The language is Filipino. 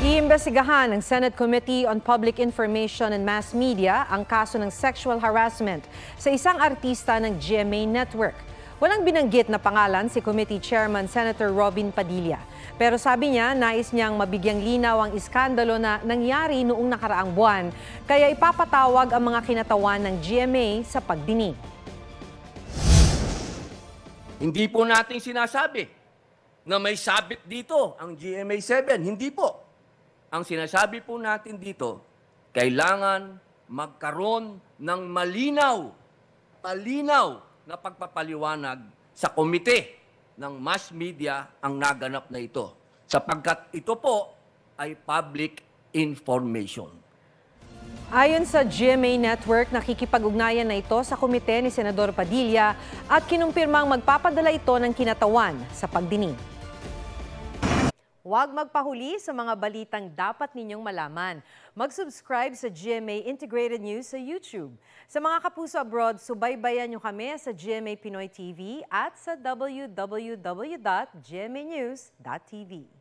Iimbestigahan ng Senate Committee on Public Information and Mass Media ang kaso ng sexual harassment sa isang artista ng GMA Network. Walang binanggit na pangalan si Committee Chairman Senator Robin Padilla. Pero sabi niya, nais niyang mabigyang linaw ang iskandalo na nangyari noong nakaraang buwan, kaya ipapatawag ang mga kinatawan ng GMA sa pagdinig. Hindi po natin sinasabi na may sabit dito ang GMA7. Hindi po. Ang sinasabi po natin dito, kailangan magkaroon ng malinaw, palinaw na pagpapaliwanag sa komite ng mass media ang naganap na ito. Sapagkat ito po ay public information. Ayon sa GMA Network, nakikipag-ugnayan na ito sa komite ni Senador Padilla at kinumpirmang magpapadala ito ng kinatawan sa pagdinig. Huwag magpahuli sa mga balitang dapat ninyong malaman. Mag-subscribe sa GMA Integrated News sa YouTube. Sa mga kapuso abroad, subaybayan nyo kami sa GMA Pinoy TV at sa www.gmanews.tv.